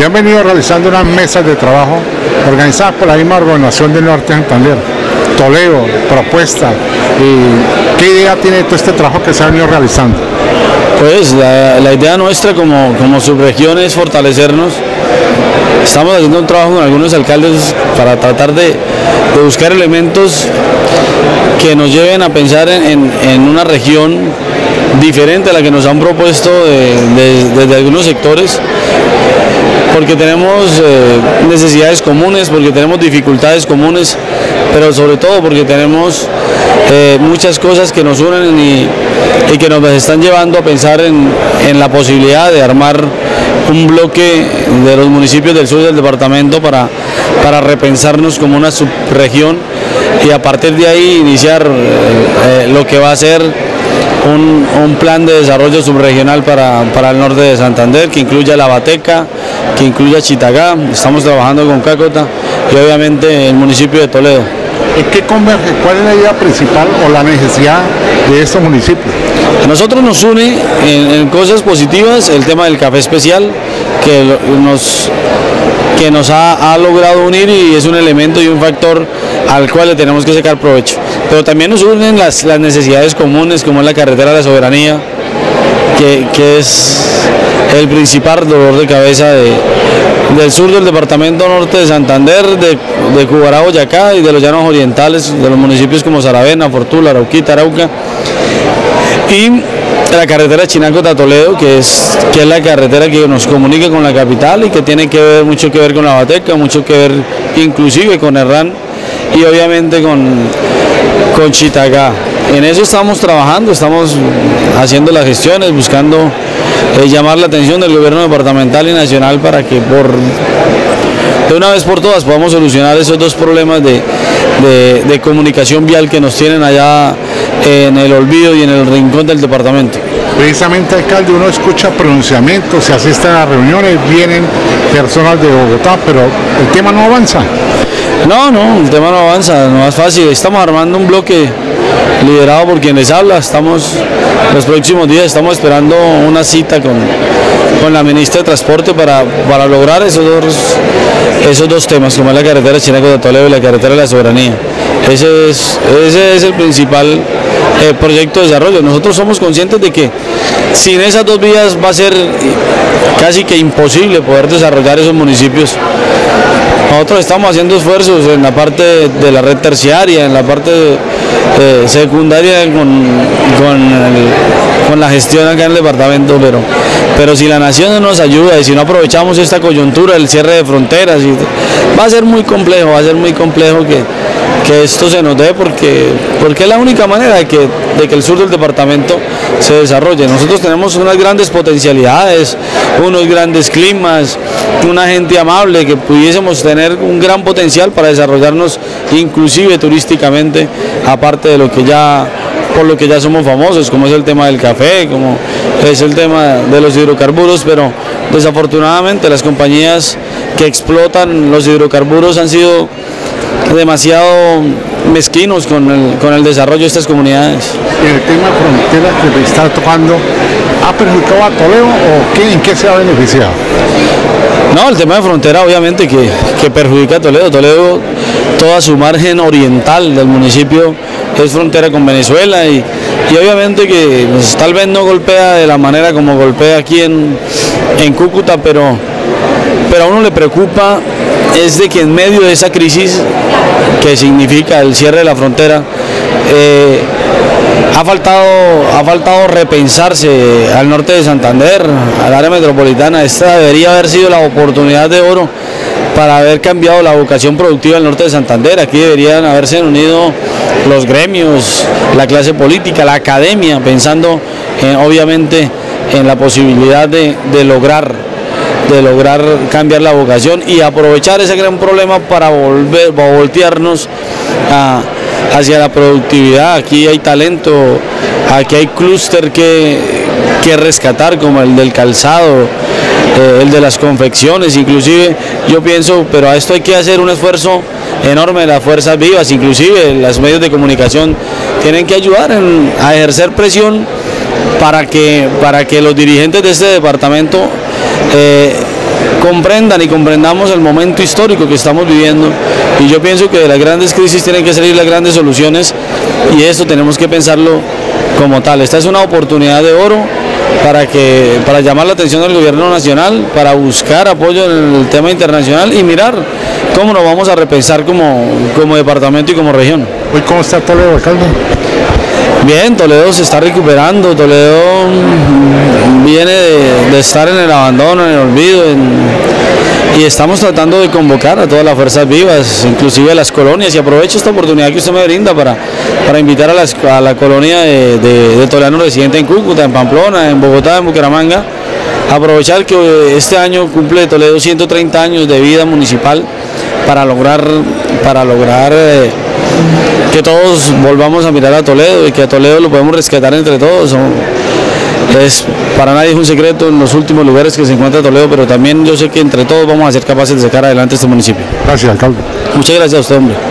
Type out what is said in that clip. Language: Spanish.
Se han venido realizando unas mesas de trabajo organizadas por la misma Gobernación del Norte de Santander. Toledo, propuesta, qué idea tiene todo este trabajo que se ha venido realizando. Pues la, idea nuestra como, como subregión es fortalecernos. Estamos haciendo un trabajo con algunos alcaldes para tratar de, buscar elementos que nos lleven a pensar en, una región diferente a la que nos han propuesto desde algunos sectores porque tenemos eh, necesidades comunes, porque tenemos dificultades comunes, pero sobre todo porque tenemos eh, muchas cosas que nos unen y, que nos están llevando a pensar en, la posibilidad de armar un bloque de los municipios del sur del departamento para, para repensarnos como una subregión y a partir de ahí iniciar eh, lo que va a ser un, plan de desarrollo subregional para, para, el norte de Santander que incluya la Bateca, que incluya Chitagá, estamos trabajando con Cácota y obviamente el municipio de Toledo. ¿En qué converge? ¿Cuál es la idea principal o la necesidad de estos municipios? A nosotros nos une en, cosas positivas el tema del café especial, que nos, que nos ha, logrado unir y es un elemento y un factor al cual le tenemos que sacar provecho. Pero también nos unen las, necesidades comunes, como es la carretera de la soberanía, que, es el principal dolor de cabeza de, del sur del departamento norte de Santander, de, de Cubará, Boyacá y de los llanos orientales, de los municipios como Saravena, Fortuna, Arauquita, Arauca. Y la carretera Chinaco-Toledo, que es, que es la carretera que nos comunica con la capital y que tiene que ver mucho que ver con la Bateca, mucho que ver inclusive con Herrán y obviamente con, con Chitagá. En eso estamos trabajando, estamos haciendo las gestiones, buscando eh, llamar la atención del gobierno departamental y nacional para que por de una vez por todas podamos solucionar esos dos problemas de, comunicación vial que nos tienen allá en el olvido y en el rincón del departamento. Precisamente, alcalde, uno escucha pronunciamientos, se asisten a reuniones, vienen personas de Bogotá, pero el tema no avanza. No, no, el tema no avanza, no es fácil. Estamos armando un bloque liderado por quienes habla. Estamos, los próximos días estamos esperando una cita con, con la ministra de Transporte para, para lograr esos dos, esos dos temas, como es la carretera Chinaco de Toledo y la carretera de la soberanía. Ese es, ese es el principal eh, proyecto de desarrollo. Nosotros somos conscientes de que sin esas dos vías va a ser casi que imposible poder desarrollar esos municipios nosotros estamos haciendo esfuerzos en la parte de la red terciaria, en la parte eh, secundaria con, con, la gestión acá en el departamento, pero, pero si la nación no nos ayuda y si no aprovechamos esta coyuntura, el cierre de fronteras, va a ser muy complejo, va a ser muy complejo que, esto se nos dé porque, porque es la única manera de que, de que el sur del departamento se desarrolle. Nosotros tenemos unas grandes potencialidades, unos grandes climas, una gente amable que pudiésemos tener un gran potencial para desarrollarnos inclusive turísticamente, aparte de lo que ya por lo que ya somos famosos, como es el tema del café, como es el tema de los hidrocarburos, pero desafortunadamente las compañías que explotan los hidrocarburos han sido demasiado mezquinos con el, con el desarrollo de estas comunidades. ¿El tema frontera que está tocando ha perjudicado a Toledo o qué, en qué se ha beneficiado? No, el tema de frontera obviamente que, que perjudica a Toledo. Toledo, toda su margen oriental del municipio es frontera con Venezuela y, y obviamente que pues, tal vez no golpea de la manera como golpea aquí en, en Cúcuta, pero, pero a uno le preocupa es de que en medio de esa crisis que significa el cierre de la frontera, eh, ha faltado, ha faltado repensarse al norte de Santander, al área metropolitana. Esta debería haber sido la oportunidad de oro para haber cambiado la vocación productiva del norte de Santander. Aquí deberían haberse unido los gremios, la clase política, la academia, pensando obviamente en la posibilidad de, lograr de lograr cambiar la vocación y aprovechar ese gran problema para volver, para voltearnos hacia la productividad. Aquí hay talento, aquí hay clúster que, que rescatar, como el del calzado, eh, el de las confecciones, inclusive yo pienso, pero a esto hay que hacer un esfuerzo enorme de las fuerzas vivas, inclusive los medios de comunicación tienen que ayudar a ejercer presión para que, para que los dirigentes de este departamento eh, comprendan y comprendamos el momento histórico que estamos viviendo y yo pienso que de las grandes crisis tienen que salir las grandes soluciones y esto tenemos que pensarlo como tal. Esta es una oportunidad de oro para que para llamar la atención del gobierno nacional, para buscar apoyo en el tema internacional y mirar cómo nos vamos a repensar como, como departamento y como región. Hoy cómo está alcalde? Bien, Toledo se está recuperando, Toledo viene de, estar en el abandono, en el olvido, y estamos tratando de convocar a todas las fuerzas vivas, inclusive a las colonias, y aprovecho esta oportunidad que usted me brinda para, para invitar a, la colonia de, de, Toledano residente en Cúcuta, en Pamplona, en Bogotá, en Bucaramanga, aprovechar que este año cumple Toledo 130 años de vida municipal para lograr, para lograr eh, que todos volvamos a mirar a Toledo y que a Toledo lo podemos rescatar entre todos. Es, para nadie es un secreto en los últimos lugares que se encuentra Toledo, pero también yo sé que entre todos vamos a ser capaces de sacar adelante este municipio. Gracias, alcalde. Muchas gracias a usted, hombre.